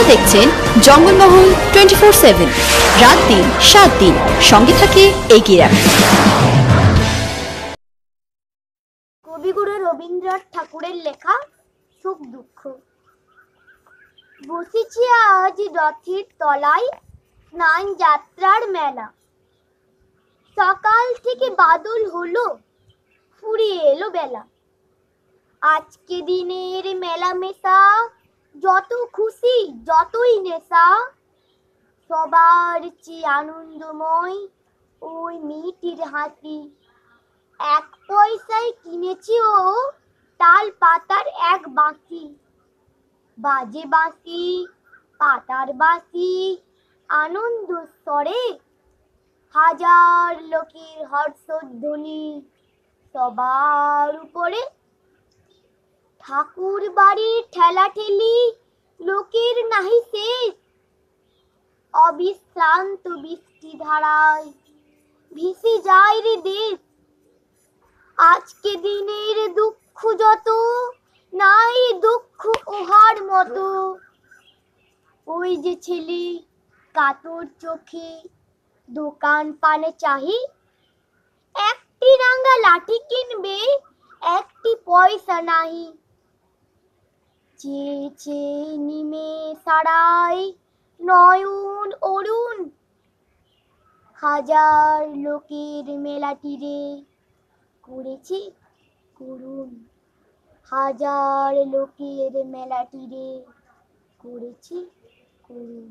আপনারা দেখছেন Jangalmahal twenty four seven. রাত দিন, সাত দিন, সঙ্গে থাকে এগিয়ে রাখুন। কবিগুরু রবীন্দ্রনাথ ঠাকুরের লেখা সুখ দুঃখ। বসেছি আজ রথের তলায় স্নান যাত্রার মেলা। সকাল থেকে বাদল হলো, ফুরিয়ে এলো বেলা। আজকে দিনের মেলা মেশা খুশি যতই নেশা, সবার চেয়ে আনন্দময় ওই মেয়েটির হাসি। এক পয়সায় কিনেছি ও তাল পাতার এক বাঁশি। বাজে বাঁশি, পাতার বাঁশি, আনন্দ স্তরে হাজার লোকের হর্ষধ্বনি সবার উপরে। ঠাকুর বাড়ির ঠেলা ঠেলি নাহি শেষ। অবিশ্রান্ত বৃষ্টি ধারায় ভিসে যায় রে দেশ। আজকে দিনের দুঃখ যত, নাই দুঃখ ওহার মতো। ওই যে ছেলে কাতর চোখে দোকান পানে চাহি, একটি রাঙ্গা লাঠি কিনবে, একটি পয়সা নাহি। চেয়ে চেয়ে নিমে সারাই নয়ন অরুণ। হাজার লোকের মেলাটি রে করেছি করুন হাজার লোকের মেলাটি রে করেছি করুন